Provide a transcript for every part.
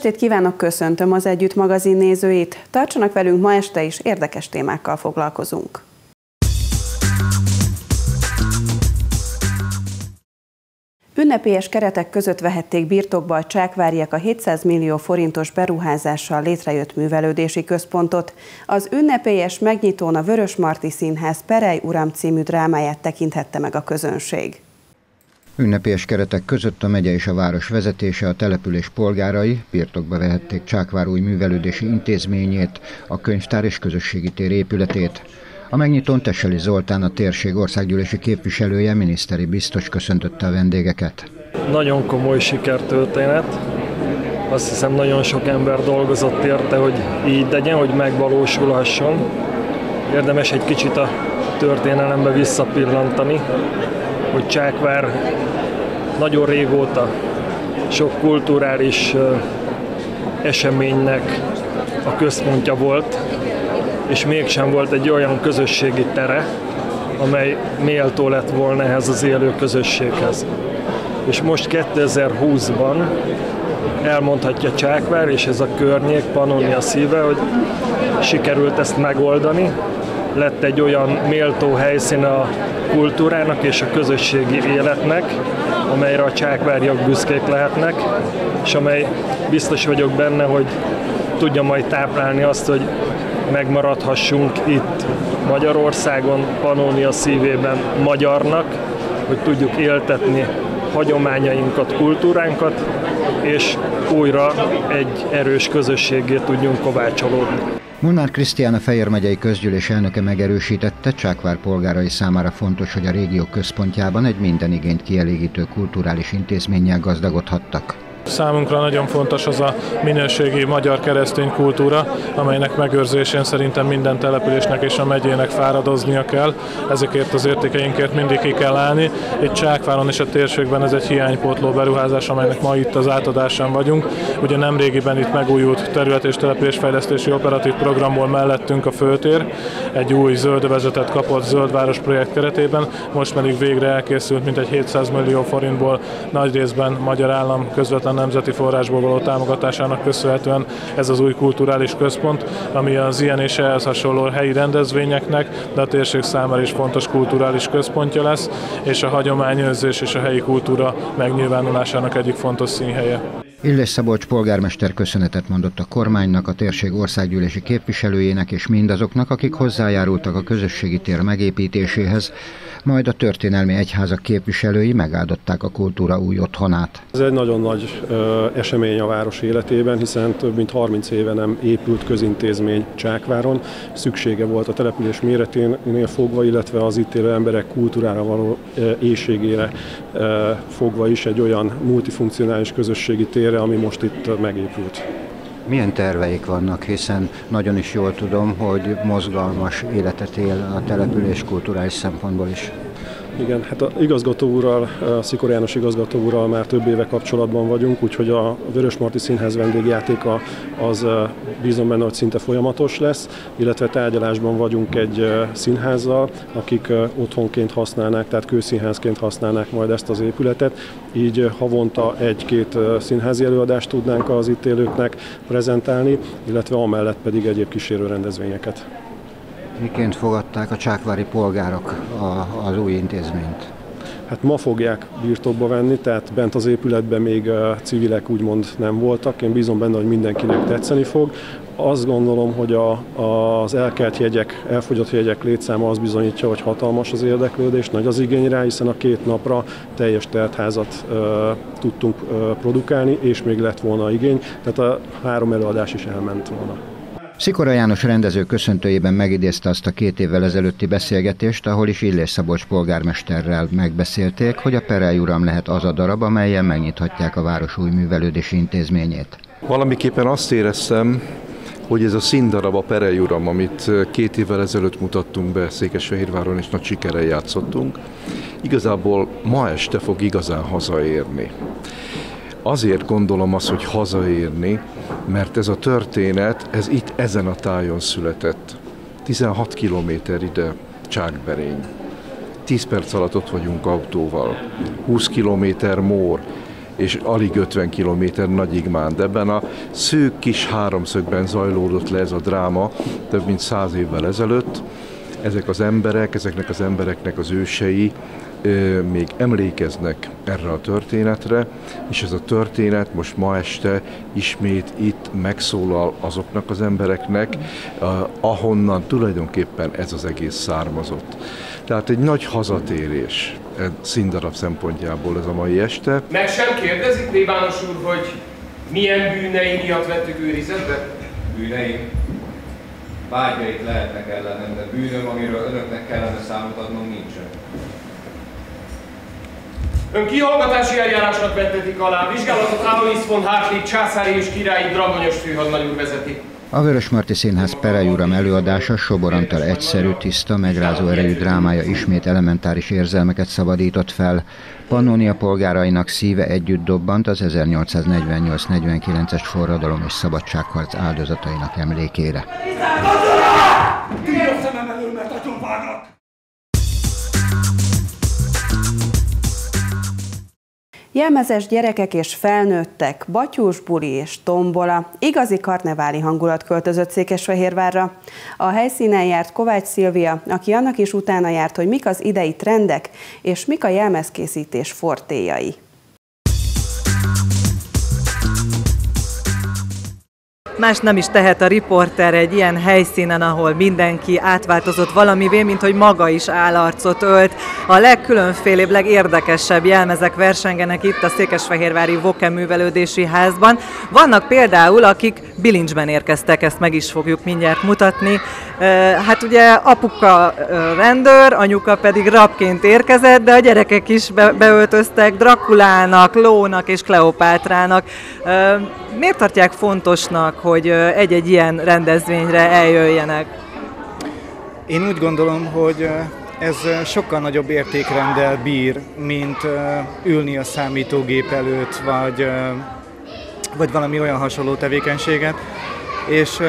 Estét kívánok, köszöntöm az Együtt magazin nézőit. Tartsanak velünk ma este is, érdekes témákkal foglalkozunk. Ünnepélyes keretek között vehették birtokba a csákváriak a 700 millió forintos beruházással létrejött művelődési központot. Az ünnepélyes megnyitón a Vörös Marti Színház Perej Uram című drámáját tekinthette meg a közönség. Ünnepélyes keretek között a megye és a város vezetése, a település polgárai birtokba vehették Csákvár új művelődési intézményét, a könyvtár és közösségi tér épületét. A megnyitón Teseli Zoltán, a térség országgyűlési képviselője, miniszteri biztos köszöntötte a vendégeket. Nagyon komoly sikertörténet. Azt hiszem nagyon sok ember dolgozott érte, hogy így legyen, hogy megvalósulhasson. Érdemes egy kicsit a történelembe visszapillantani, hogy Csákvár nagyon régóta sok kulturális eseménynek a központja volt, és mégsem volt egy olyan közösségi tere, amely méltó lett volna ehhez az élő közösséghez. És most 2020-ban elmondhatja Csákvár és ez a környék, Pannonia szíve, hogy sikerült ezt megoldani, lett egy olyan méltó helyszín a kultúrának és a közösségi életnek, amelyre a csákvárjak büszkék lehetnek, és amely biztos vagyok benne, hogy tudja majd táplálni azt, hogy megmaradhassunk itt Magyarországon, Panónia szívében magyarnak, hogy tudjuk éltetni hagyományainkat, kultúránkat, és újra egy erős közösségé tudjunk kovácsolódni. Molnár Krisztián a Fejér megyei közgyűlés elnöke megerősítette, Csákvár polgárai számára fontos, hogy a régió központjában egy minden igényt kielégítő kulturális intézménnyel gazdagodhattak. Számunkra nagyon fontos az a minőségi magyar keresztény kultúra, amelynek megőrzésén szerintem minden településnek és a megyének fáradoznia kell. Ezekért az értékeinkért mindig ki kell állni. Itt Csákváron és a térségben ez egy hiánypótló beruházás, amelynek ma itt az átadásán vagyunk. Ugye nemrégiben itt megújult terület és településfejlesztési operatív programból mellettünk a főtér, egy új zöldövezetet kapott zöldváros projekt keretében, most pedig végre elkészült, mint egy 700 millió forintból nagy részben magyar állam közvetlen nemzeti forrásból való támogatásának köszönhetően ez az új kulturális központ, ami az ilyen és ehhez hasonló helyi rendezvényeknek, de a térség számára is fontos kulturális központja lesz, és a hagyományőrzés és a helyi kultúra megnyilvánulásának egyik fontos színhelye. Illés Szabolcs polgármester köszönetet mondott a kormánynak, a térség országgyűlési képviselőjének és mindazoknak, akik hozzájárultak a közösségi tér megépítéséhez, majd a történelmi egyházak képviselői megáldották a kultúra új otthonát. Ez egy nagyon nagy ö, esemény a város életében, hiszen több mint 30 éve nem épült közintézmény Csákváron. Szüksége volt a település méreténél fogva, illetve az itt élő emberek kultúrára való éjségére fogva is egy olyan multifunkcionális közösségi térre, ami most itt megépült. Milyen terveik vannak, hiszen nagyon is jól tudom, hogy mozgalmas életet él a település kulturális szempontból is. Igen, hát a igazgató úrral, a Szikor János igazgató úrral már több éve kapcsolatban vagyunk, úgyhogy a Vörös Marti Színház vendégjátéka az bízom benne, hogy szinte folyamatos lesz, illetve tárgyalásban vagyunk egy színházzal, akik otthonként használnák, tehát kőszínházként használnák majd ezt az épületet, így havonta egy-két színházi előadást tudnánk az itt élőknek prezentálni, illetve amellett pedig egyéb kísérő rendezvényeket. Miként fogadták a csákvári polgárok a, az új intézményt? Hát ma fogják birtokba venni, tehát bent az épületben még civilek úgymond nem voltak. Én bízom benne, hogy mindenkinek tetszeni fog. Azt gondolom, hogy a, az elkelt jegyek, elfogyott jegyek létszáma az bizonyítja, hogy hatalmas az érdeklődés, nagy az igény rá, hiszen a két napra teljes teltházat e, tudtunk e, produkálni, és még lett volna igény, tehát a három előadás is elment volna. Szikora János rendező köszöntőjében megidézte azt a két évvel ezelőtti beszélgetést, ahol is Illés Szabolcs polgármesterrel megbeszélték, hogy a Perely Uram lehet az a darab, amelyen megnyithatják a város új művelődési intézményét. Valamiképpen azt éreztem, hogy ez a színdarab, a Perely Uram, amit két évvel ezelőtt mutattunk be Székesfehérváron, és nagy sikerrel játszottunk, igazából ma este fog igazán hazaérni. Azért gondolom azt, hogy hazaérni, mert ez a történet, ez itt ezen a tájon született. 16 kilométer ide Csákberény. 10 perc alatt ott vagyunk autóval. 20 kilométer mór. és alig 50 km Nagyigmán. De ebben a szűk kis háromszögben zajlódott le ez a dráma több mint száz évvel ezelőtt. Ezek az emberek, ezeknek az embereknek az ősei még emlékeznek erre a történetre, és ez a történet most ma este ismét itt megszólal azoknak az embereknek, ahonnan tulajdonképpen ez az egész származott. Tehát egy nagy hazatérés színdarab szempontjából ez a mai este. Meg sem kérdezik, plébános úr, hogy milyen bűnei miatt vettük őrizetbe? Bűneim? Vágyait lehetnek ellenem, de bűnöm, amiről önöknek kellene számot adnom, nincsen. Ön kihallgatási eljárásnak vettetik alá, vizsgálatot Alois von Hartwig császári és királyi dragonyos főhadnagyúr vezeti. A Vörösmarty Színház Perejúram előadása Sobor Antal egyszerű, tiszta, megrázó erejű drámája ismét elementáris érzelmeket szabadított fel. Pannonia polgárainak szíve együtt dobbant az 1848-49-es forradalom és szabadságharc áldozatainak emlékére. Jelmezes gyerekek és felnőttek, batyús buli és tombola, igazi karneváli hangulat költözött Székesfehérvárra. A helyszínen járt Kovács Szilvia, aki annak is utána járt, hogy mik az idei trendek és mik a jelmezkészítés fortéjai. Más nem is tehet a riporter egy ilyen helyszínen, ahol mindenki átváltozott valamivé, mint hogy maga is állarcot ölt. A legkülönfélébb, legérdekesebb jelmezek versengenek itt a Székesfehérvári Voke művelődési házban. Vannak például, akik bilincsben érkeztek, ezt meg is fogjuk mindjárt mutatni. Hát ugye apuka rendőr, anyuka pedig rabként érkezett, de a gyerekek is be- beöltöztek Drakulának, Lónak és Kleopátrának. Miért tartják fontosnak, hogy egy-egy ilyen rendezvényre eljöjjenek? Én úgy gondolom, hogy ez sokkal nagyobb értékrendel bír, mint ülni a számítógép előtt, vagy, vagy valami olyan hasonló tevékenységet és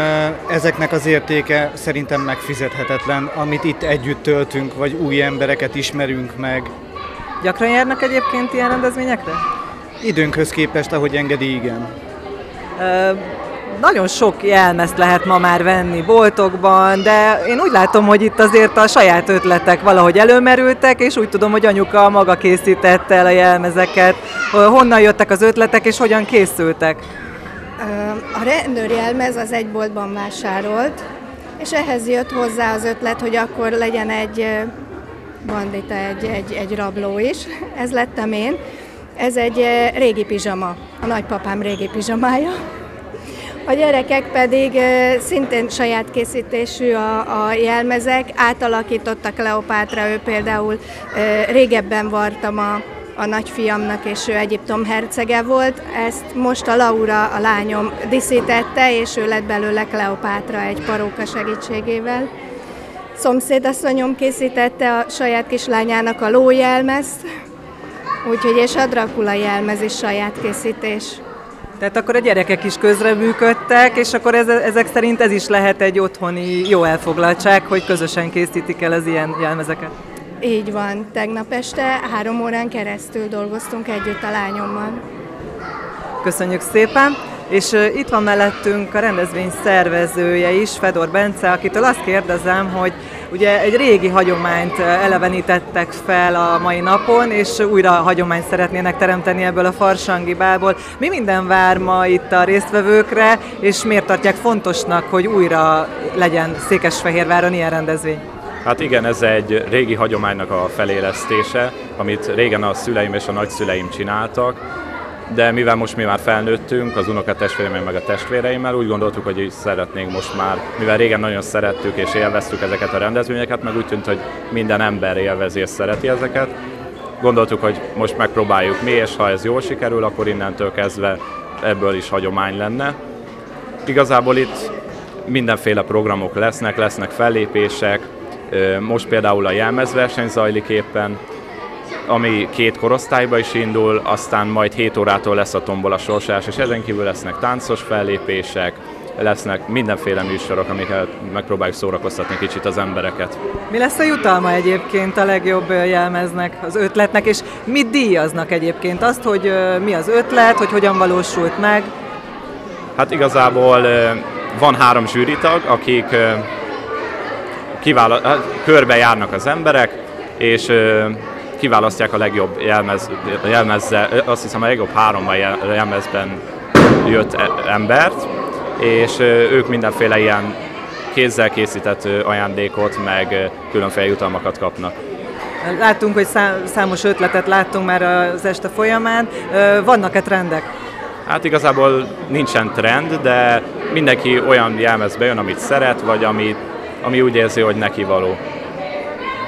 ezeknek az értéke szerintem megfizethetetlen, amit itt együtt töltünk, vagy új embereket ismerünk meg. Gyakran járnak egyébként ilyen rendezvényekre? Időnkhöz képest, ahogy engedi, igen. Ö, nagyon sok jelmezt lehet ma már venni boltokban, de én úgy látom, hogy itt azért a saját ötletek valahogy előmerültek, és úgy tudom, hogy anyuka maga készítette el a jelmezeket. Honnan jöttek az ötletek, és hogyan készültek? A rendőrjelmez az egy boltban vásárolt, és ehhez jött hozzá az ötlet, hogy akkor legyen egy bandita, egy, egy, egy rabló is. Ez lettem én. Ez egy régi pizsama, a nagypapám régi pizsamája. A gyerekek pedig szintén saját készítésű a, a jelmezek, átalakítottak Kleopátra, ő például régebben vartam a a nagyfiamnak, és ő Egyiptom hercege volt. Ezt most a Laura, a lányom diszítette, és ő lett belőle Kleopátra egy paróka segítségével. Szomszédasszonyom készítette a saját kislányának a lójelmezt, úgyhogy és a Dracula jelmez is saját készítés. Tehát akkor a gyerekek is közreműködtek, és akkor ez, ezek szerint ez is lehet egy otthoni jó elfoglaltság, hogy közösen készítik el az ilyen jelmezeket. Így van, tegnap este három órán keresztül dolgoztunk együtt a lányommal. Köszönjük szépen! És itt van mellettünk a rendezvény szervezője is, Fedor Bence, akitől azt kérdezem, hogy ugye egy régi hagyományt elevenítettek fel a mai napon, és újra hagyományt szeretnének teremteni ebből a farsangi bából. Mi minden vár ma itt a résztvevőkre, és miért tartják fontosnak, hogy újra legyen Székesfehérváron ilyen rendezvény? Hát igen, ez egy régi hagyománynak a felélesztése, amit régen a szüleim és a nagyszüleim csináltak, de mivel most mi már felnőttünk, az unokatestvéreimmel meg a testvéreimmel, úgy gondoltuk, hogy is szeretnénk most már, mivel régen nagyon szerettük és élveztük ezeket a rendezvényeket, meg úgy tűnt, hogy minden ember élvezi és szereti ezeket, gondoltuk, hogy most megpróbáljuk mi, és ha ez jól sikerül, akkor innentől kezdve ebből is hagyomány lenne. Igazából itt mindenféle programok lesznek, lesznek fellépések, most például a jelmezverseny zajlik éppen, ami két korosztályba is indul, aztán majd 7 órától lesz a tombola sorsás, és ezen kívül lesznek táncos fellépések, lesznek mindenféle műsorok, amiket megpróbáljuk szórakoztatni kicsit az embereket. Mi lesz a jutalma egyébként a legjobb jelmeznek, az ötletnek, és mit díjaznak egyébként? Azt, hogy mi az ötlet, hogy hogyan valósult meg? Hát igazából van három zsűritag, akik kivála- hát körbe járnak az emberek, és kiválasztják a legjobb jelmez, jelmezze, azt hiszem a legjobb három jelmezben jött e, embert, és ők mindenféle ilyen kézzel készített ajándékot, meg különféle jutalmakat kapnak. Láttunk, hogy számos ötletet láttunk már az este folyamán. Vannak-e trendek? Hát igazából nincsen trend, de mindenki olyan jelmezbe jön, amit szeret, vagy ami, ami úgy érzi, hogy neki való.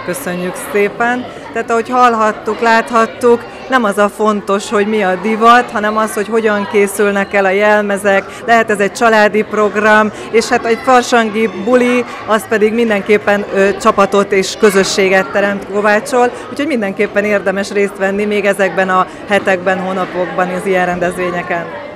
Köszönjük szépen! Tehát ahogy hallhattuk, láthattuk, nem az a fontos, hogy mi a divat, hanem az, hogy hogyan készülnek el a jelmezek, lehet ez egy családi program, és hát egy farsangi buli, az pedig mindenképpen ö, csapatot és közösséget teremt kovácsol, úgyhogy mindenképpen érdemes részt venni még ezekben a hetekben, hónapokban az ilyen rendezvényeken.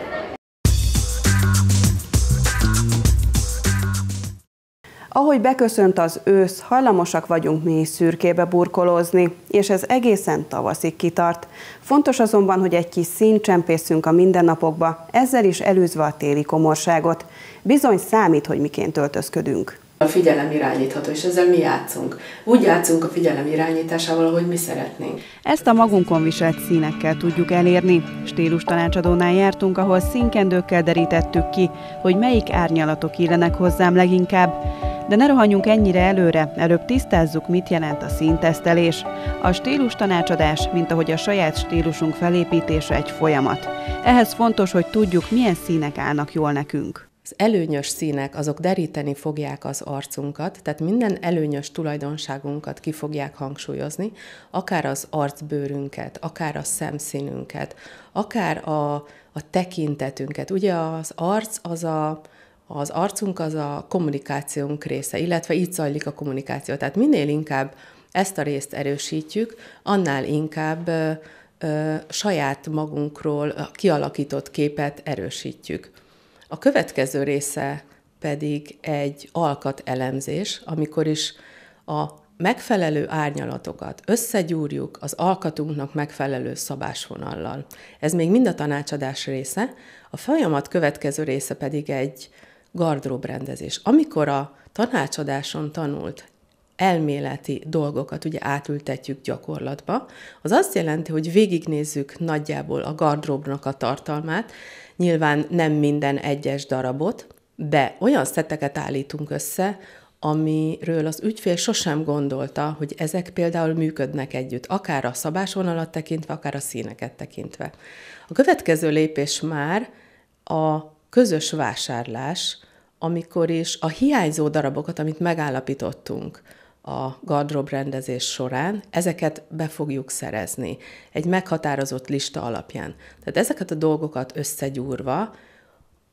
Ahogy beköszönt az ősz, hajlamosak vagyunk mi is szürkébe burkolózni, és ez egészen tavaszig kitart. Fontos azonban, hogy egy kis szín csempészünk a mindennapokba, ezzel is elűzve a téli komorságot. Bizony számít, hogy miként öltözködünk. A figyelem irányítható, és ezzel mi játszunk. Úgy játszunk a figyelem irányításával, ahogy mi szeretnénk. Ezt a magunkon viselt színekkel tudjuk elérni. Stílus tanácsadónál jártunk, ahol színkendőkkel derítettük ki, hogy melyik árnyalatok illenek hozzám leginkább. De ne rohanjunk ennyire előre, előbb tisztázzuk, mit jelent a színtesztelés. A stílus tanácsadás, mint ahogy a saját stílusunk felépítése egy folyamat. Ehhez fontos, hogy tudjuk, milyen színek állnak jól nekünk. Az előnyös színek azok deríteni fogják az arcunkat, tehát minden előnyös tulajdonságunkat ki fogják hangsúlyozni, akár az arcbőrünket, akár a szemszínünket, akár a, a tekintetünket. Ugye az arc az a, az arcunk az a kommunikációnk része, illetve így zajlik a kommunikáció. Tehát minél inkább ezt a részt erősítjük, annál inkább ö, ö, saját magunkról kialakított képet erősítjük. A következő része pedig egy alkat elemzés, amikor is a megfelelő árnyalatokat összegyúrjuk az alkatunknak megfelelő szabásvonallal. Ez még mind a tanácsadás része, a folyamat következő része pedig egy gardróbrendezés. Amikor a tanácsadáson tanult elméleti dolgokat ugye átültetjük gyakorlatba, az azt jelenti, hogy végignézzük nagyjából a gardróbnak a tartalmát, nyilván nem minden egyes darabot, de olyan szetteket állítunk össze, amiről az ügyfél sosem gondolta, hogy ezek például működnek együtt, akár a szabásvonalat tekintve, akár a színeket tekintve. A következő lépés már a közös vásárlás, amikor is a hiányzó darabokat, amit megállapítottunk a gardrób rendezés során, ezeket be fogjuk szerezni egy meghatározott lista alapján. Tehát ezeket a dolgokat összegyúrva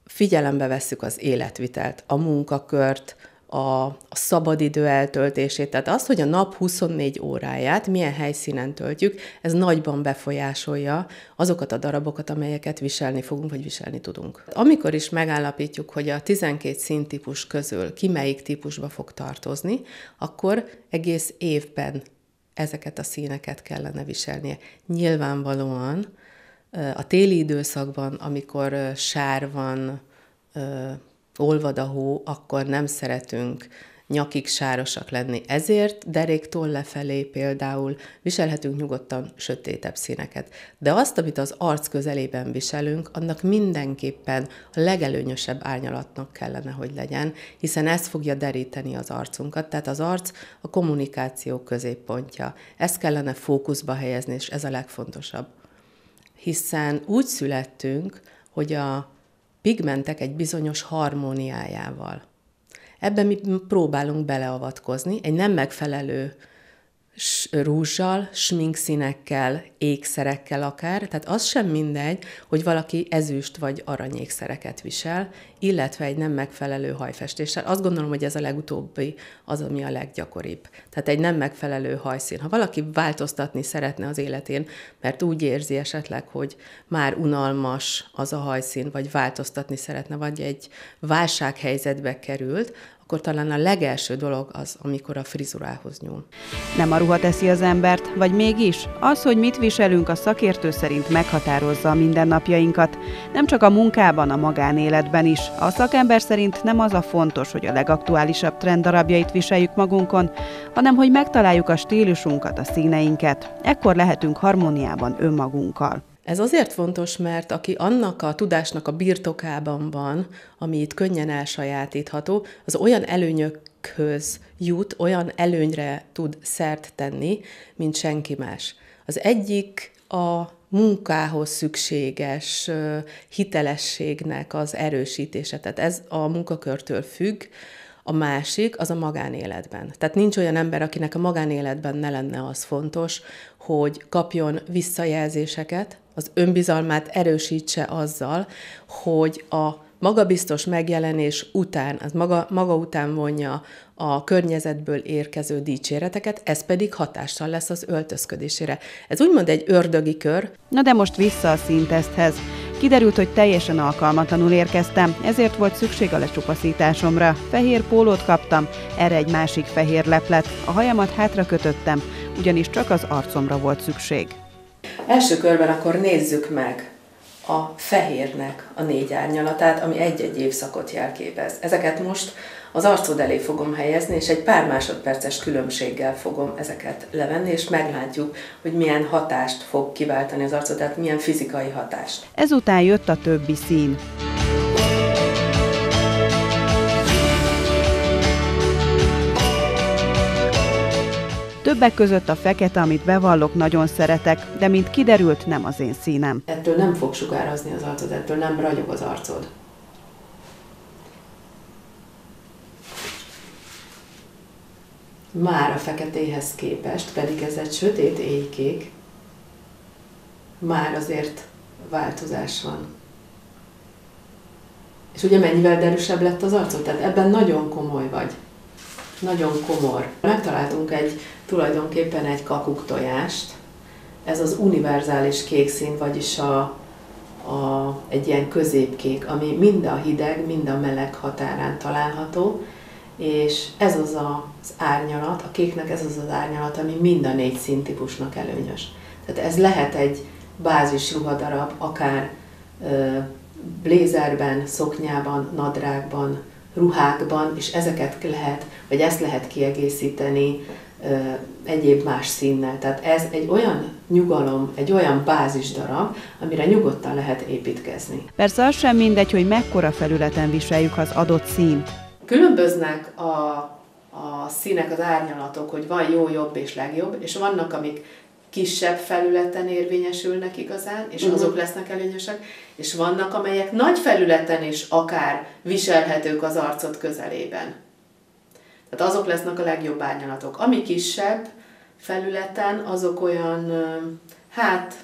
figyelembe vesszük az életvitelt, a munkakört, a, a szabadidő eltöltését. Tehát az, hogy a nap 24 óráját milyen helyszínen töltjük, ez nagyban befolyásolja azokat a darabokat, amelyeket viselni fogunk, vagy viselni tudunk. Amikor is megállapítjuk, hogy a 12 színtípus közül ki melyik típusba fog tartozni, akkor egész évben ezeket a színeket kellene viselnie. Nyilvánvalóan a téli időszakban, amikor sár van, olvad a hó, akkor nem szeretünk nyakig sárosak lenni. Ezért deréktól lefelé például viselhetünk nyugodtan sötétebb színeket. De azt, amit az arc közelében viselünk, annak mindenképpen a legelőnyösebb árnyalatnak kellene, hogy legyen, hiszen ez fogja deríteni az arcunkat. Tehát az arc a kommunikáció középpontja. Ezt kellene fókuszba helyezni, és ez a legfontosabb. Hiszen úgy születtünk, hogy a pigmentek egy bizonyos harmóniájával. Ebben mi próbálunk beleavatkozni, egy nem megfelelő rúzsal, sminkszínekkel, ékszerekkel akár, tehát az sem mindegy, hogy valaki ezüst vagy aranyékszereket visel, illetve egy nem megfelelő hajfestéssel. Azt gondolom, hogy ez a legutóbbi az, ami a leggyakoribb. Tehát egy nem megfelelő hajszín. Ha valaki változtatni szeretne az életén, mert úgy érzi esetleg, hogy már unalmas az a hajszín, vagy változtatni szeretne, vagy egy válsághelyzetbe került, akkor talán a legelső dolog az, amikor a frizurához nyúl. Nem a ruha teszi az embert, vagy mégis? Az, hogy mit viselünk, a szakértő szerint meghatározza a mindennapjainkat. Nem csak a munkában, a magánéletben is. A szakember szerint nem az a fontos, hogy a legaktuálisabb trenddarabjait viseljük magunkon, hanem hogy megtaláljuk a stílusunkat, a színeinket. Ekkor lehetünk harmóniában önmagunkkal. Ez azért fontos, mert aki annak a tudásnak a birtokában van, ami itt könnyen elsajátítható, az olyan előnyökhöz jut, olyan előnyre tud szert tenni, mint senki más. Az egyik a munkához szükséges hitelességnek az erősítése. Tehát ez a munkakörtől függ, a másik az a magánéletben. Tehát nincs olyan ember, akinek a magánéletben ne lenne az fontos, hogy kapjon visszajelzéseket, az önbizalmát erősítse azzal, hogy a magabiztos megjelenés után, az maga, maga után vonja a környezetből érkező dicséreteket, ez pedig hatással lesz az öltözködésére. Ez úgymond egy ördögi kör. Na de most vissza a színteszthez. Kiderült, hogy teljesen alkalmatlanul érkeztem, ezért volt szükség a lecsupaszításomra. Fehér pólót kaptam, erre egy másik fehér leplet. A hajamat hátra kötöttem, ugyanis csak az arcomra volt szükség. Első körben akkor nézzük meg a fehérnek a négy árnyalatát, ami egy-egy évszakot jelképez. Ezeket most az arcod elé fogom helyezni, és egy pár másodperces különbséggel fogom ezeket levenni, és meglátjuk, hogy milyen hatást fog kiváltani az arcod, tehát milyen fizikai hatást. Ezután jött a többi szín. Többek között a fekete, amit bevallok, nagyon szeretek, de mint kiderült, nem az én színem. Ettől nem fog sugározni az arcod, ettől nem ragyog az arcod. Már a feketéhez képest, pedig ez egy sötét éjkék, már azért változás van. És ugye mennyivel derűsebb lett az arcod? Tehát ebben nagyon komoly vagy. Nagyon komor. Megtaláltunk egy tulajdonképpen egy kakuk tojást. Ez az univerzális kék szín, vagyis a, a, egy ilyen középkék, ami mind a hideg, mind a meleg határán található, és ez az az árnyalat, a kéknek ez az az árnyalat, ami mind a négy színtípusnak előnyös. Tehát ez lehet egy bázis ruhadarab, akár blézerben, szoknyában, nadrágban, ruhákban, és ezeket lehet, vagy ezt lehet kiegészíteni egyéb más színnel. Tehát ez egy olyan nyugalom, egy olyan bázisdarab, amire nyugodtan lehet építkezni. Persze az sem mindegy, hogy mekkora felületen viseljük az adott színt. Különböznek a, a színek, az árnyalatok, hogy van jó, jobb és legjobb, és vannak, amik kisebb felületen érvényesülnek igazán, és uh-huh. azok lesznek előnyösek, és vannak, amelyek nagy felületen is akár viselhetők az arcod közelében. Tehát azok lesznek a legjobb árnyalatok. Ami kisebb felületen, azok olyan, hát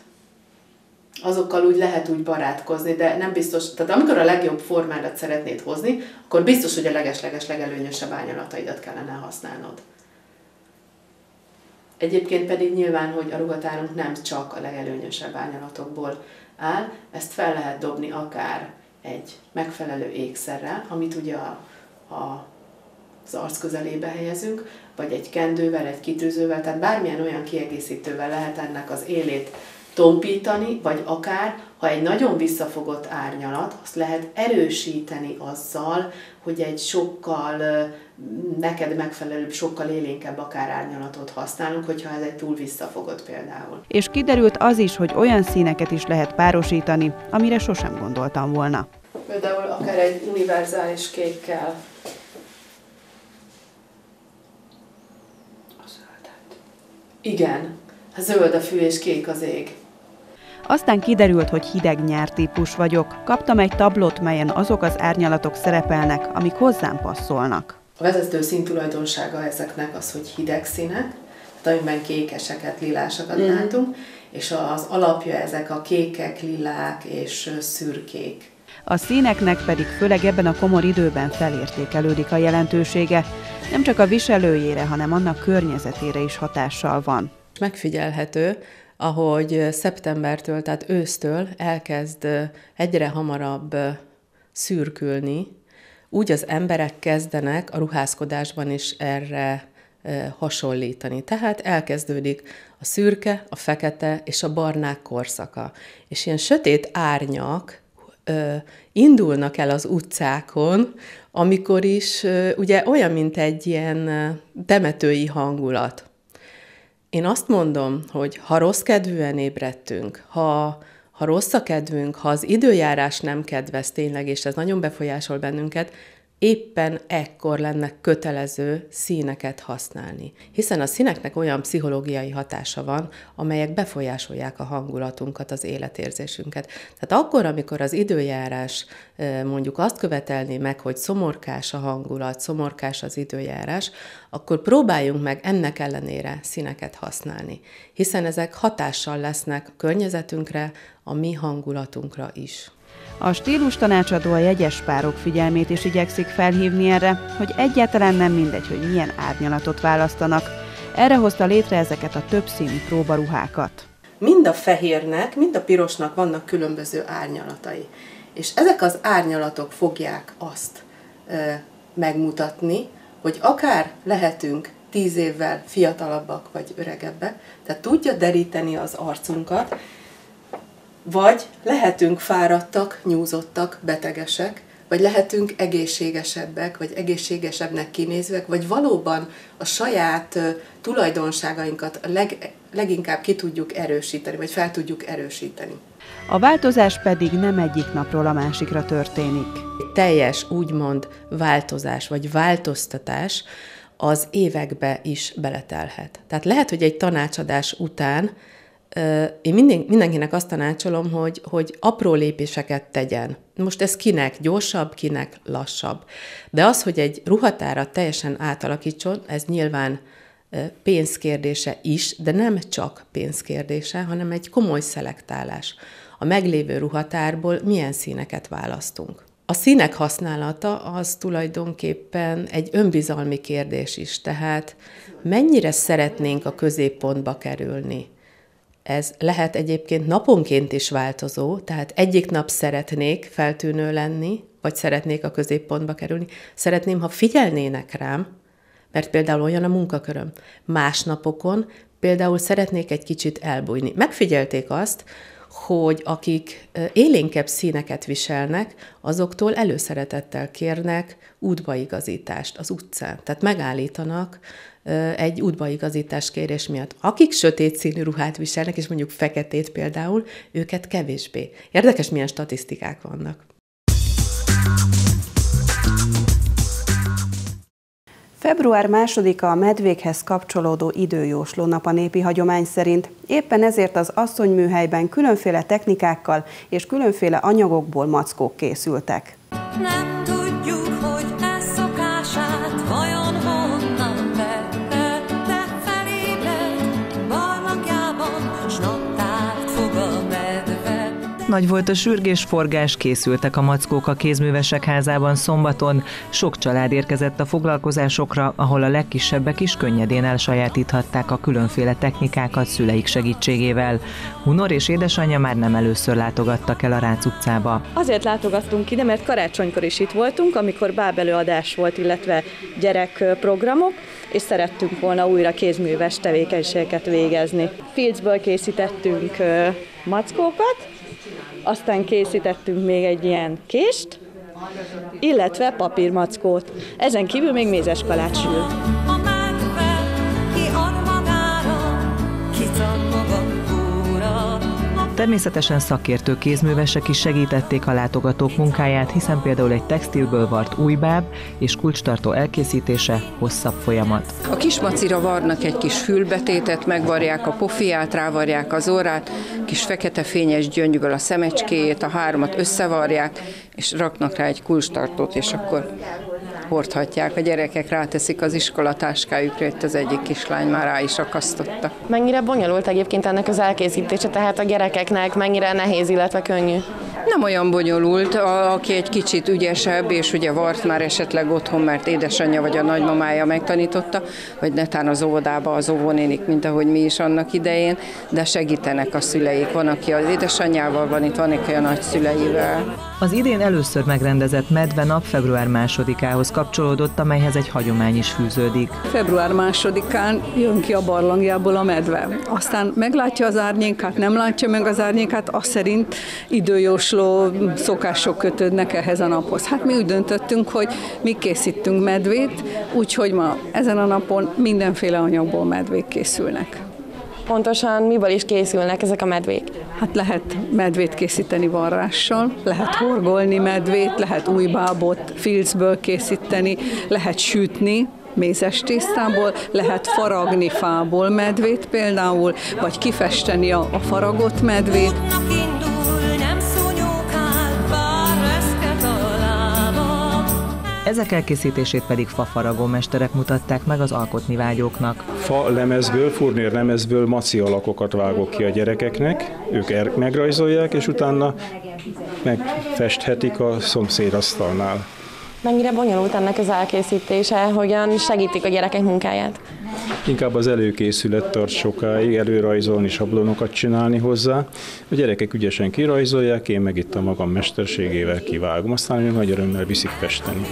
azokkal úgy lehet úgy barátkozni, de nem biztos, tehát amikor a legjobb formádat szeretnéd hozni, akkor biztos, hogy a legesleges legelőnyösebb árnyalataidat kellene használnod. Egyébként pedig nyilván, hogy a ruhatárunk nem csak a legelőnyösebb árnyalatokból áll, ezt fel lehet dobni akár egy megfelelő ékszerrel, amit ugye a, a az arc közelébe helyezünk, vagy egy kendővel, egy kitűzővel, tehát bármilyen olyan kiegészítővel lehet ennek az élét tompítani, vagy akár, ha egy nagyon visszafogott árnyalat, azt lehet erősíteni azzal, hogy egy sokkal neked megfelelőbb, sokkal élénkebb akár árnyalatot használunk, hogyha ez egy túl visszafogott például. És kiderült az is, hogy olyan színeket is lehet párosítani, amire sosem gondoltam volna. Például akár egy univerzális kékkel Igen, zöld a fű és kék az ég. Aztán kiderült, hogy hideg nyártípus vagyok. Kaptam egy tablót, melyen azok az árnyalatok szerepelnek, amik hozzám passzolnak. A vezető színtulajdonsága ezeknek az, hogy hideg színek, tehát amiben kékeseket, lilásokat mm. látunk, és az alapja ezek a kékek, lilák és szürkék. A színeknek pedig főleg ebben a komor időben felértékelődik a jelentősége, nem csak a viselőjére, hanem annak környezetére is hatással van. Megfigyelhető, ahogy szeptembertől, tehát ősztől elkezd egyre hamarabb szürkülni, úgy az emberek kezdenek a ruházkodásban is erre hasonlítani. Tehát elkezdődik a szürke, a fekete és a barnák korszaka. És ilyen sötét árnyak ö, indulnak el az utcákon, amikor is ö, ugye olyan, mint egy ilyen temetői hangulat. Én azt mondom, hogy ha rossz kedvűen ébredtünk, ha, ha rossz a kedvünk, ha az időjárás nem kedvez tényleg, és ez nagyon befolyásol bennünket, éppen ekkor lenne kötelező színeket használni. Hiszen a színeknek olyan pszichológiai hatása van, amelyek befolyásolják a hangulatunkat, az életérzésünket. Tehát akkor, amikor az időjárás mondjuk azt követelné meg, hogy szomorkás a hangulat, szomorkás az időjárás, akkor próbáljunk meg ennek ellenére színeket használni. Hiszen ezek hatással lesznek a környezetünkre, a mi hangulatunkra is. A stílus tanácsadó a jegyes párok figyelmét is igyekszik felhívni erre, hogy egyáltalán nem mindegy, hogy milyen árnyalatot választanak. Erre hozta létre ezeket a többszínű próbaruhákat. Mind a fehérnek, mind a pirosnak vannak különböző árnyalatai. És ezek az árnyalatok fogják azt e, megmutatni, hogy akár lehetünk tíz évvel fiatalabbak vagy öregebbek, tehát tudja deríteni az arcunkat, vagy lehetünk fáradtak, nyúzottak, betegesek, vagy lehetünk egészségesebbek, vagy egészségesebbnek kinézvek, vagy valóban a saját tulajdonságainkat leg, leginkább ki tudjuk erősíteni, vagy fel tudjuk erősíteni. A változás pedig nem egyik napról a másikra történik. Teljes, úgymond változás, vagy változtatás az évekbe is beletelhet. Tehát lehet, hogy egy tanácsadás után én minden, mindenkinek azt tanácsolom, hogy, hogy apró lépéseket tegyen. Most ez kinek gyorsabb, kinek lassabb. De az, hogy egy ruhatárat teljesen átalakítson, ez nyilván pénzkérdése is, de nem csak pénzkérdése, hanem egy komoly szelektálás. A meglévő ruhatárból milyen színeket választunk. A színek használata az tulajdonképpen egy önbizalmi kérdés is, tehát mennyire szeretnénk a középpontba kerülni ez lehet egyébként naponként is változó, tehát egyik nap szeretnék feltűnő lenni, vagy szeretnék a középpontba kerülni. Szeretném, ha figyelnének rám, mert például olyan a munkaköröm. Más napokon például szeretnék egy kicsit elbújni. Megfigyelték azt, hogy akik élénkebb színeket viselnek, azoktól előszeretettel kérnek útbaigazítást az utcán. Tehát megállítanak egy útbaigazítás kérés miatt. Akik sötét színű ruhát viselnek, és mondjuk feketét például, őket kevésbé. Érdekes, milyen statisztikák vannak. Február másodika a medvékhez kapcsolódó időjósló nap a népi hagyomány szerint. Éppen ezért az asszonyműhelyben különféle technikákkal és különféle anyagokból mackók készültek. Nem tudjuk, nagy volt a sürgés-forgás, készültek a mackók a kézművesek házában szombaton. Sok család érkezett a foglalkozásokra, ahol a legkisebbek is könnyedén elsajátíthatták a különféle technikákat szüleik segítségével. Hunor és édesanyja már nem először látogattak el a Rác utcába. Azért látogattunk ide, mert karácsonykor is itt voltunk, amikor bábelőadás volt, illetve gyerekprogramok, és szerettünk volna újra kézműves tevékenységeket végezni. Filcből készítettünk mackókat, aztán készítettünk még egy ilyen kést, illetve papírmackót. Ezen kívül még mézes kalácsül. Természetesen szakértő kézművesek is segítették a látogatók munkáját, hiszen például egy textilből vart újbáb és kulcstartó elkészítése hosszabb folyamat. A kismacira varnak egy kis fülbetétet, megvarják a pofiát, rávarják az orrát, kis fekete fényes gyöngyből a szemecskéjét, a háromat összevarják, és raknak rá egy kulcstartót, és akkor hordhatják. A gyerekek ráteszik az iskolatáskájukra, itt az egyik kislány már rá is akasztotta. Mennyire bonyolult egyébként ennek az elkészítése, tehát a gyerekeknek mennyire nehéz, illetve könnyű? Nem olyan bonyolult, a, aki egy kicsit ügyesebb, és ugye vart már esetleg otthon, mert édesanyja vagy a nagymamája megtanította, vagy netán az óvodába az óvónénik, mint ahogy mi is annak idején, de segítenek a szüleik. Van, aki az édesanyjával van itt, van, aki a nagyszüleivel. Az idén először megrendezett medvenap február másodikához kapcsolódott, amelyhez egy hagyomány is fűződik. Február másodikán jön ki a barlangjából a medve. Aztán meglátja az árnyékát, nem látja meg az árnyékát, azt szerint időjósló szokások kötődnek ehhez a naphoz. Hát mi úgy döntöttünk, hogy mi készítünk medvét, úgyhogy ma ezen a napon mindenféle anyagból medvék készülnek. Pontosan miből is készülnek ezek a medvék? Hát lehet medvét készíteni varrással, lehet horgolni medvét, lehet új bábot filcből készíteni, lehet sütni, mézes tésztából, lehet faragni fából medvét például, vagy kifesteni a, a faragott medvét. Ezek elkészítését pedig fafaragó mesterek mutatták meg az alkotni vágyóknak. Fa lemezből, furnér lemezből maci alakokat vágok ki a gyerekeknek, ők er- megrajzolják, és utána megfesthetik a szomszédasztalnál. Mennyire bonyolult ennek az elkészítése, hogyan segítik a gyerekek munkáját? Inkább az előkészület tart sokáig, előrajzolni, sablonokat csinálni hozzá. A gyerekek ügyesen kirajzolják, én meg itt a magam mesterségével kivágom, aztán ők nagy örömmel viszik festeni.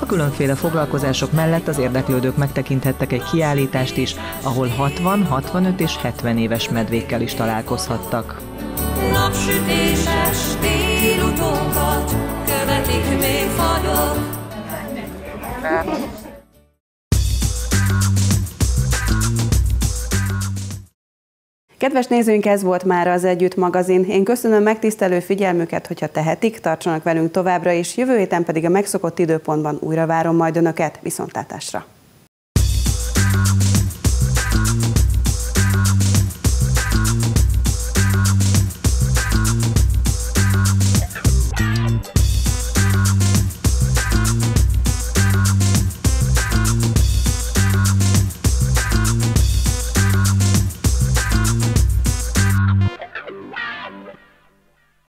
A különféle foglalkozások mellett az érdeklődők megtekinthettek egy kiállítást is, ahol 60, 65 és 70 éves medvékkel is találkozhattak. Napsütéses délutókat követik még fagyok. Kedves nézőink, ez volt már az Együtt magazin. Én köszönöm megtisztelő figyelmüket, hogyha tehetik, tartsanak velünk továbbra is, jövő héten pedig a megszokott időpontban újra várom majd Önöket. Viszontlátásra!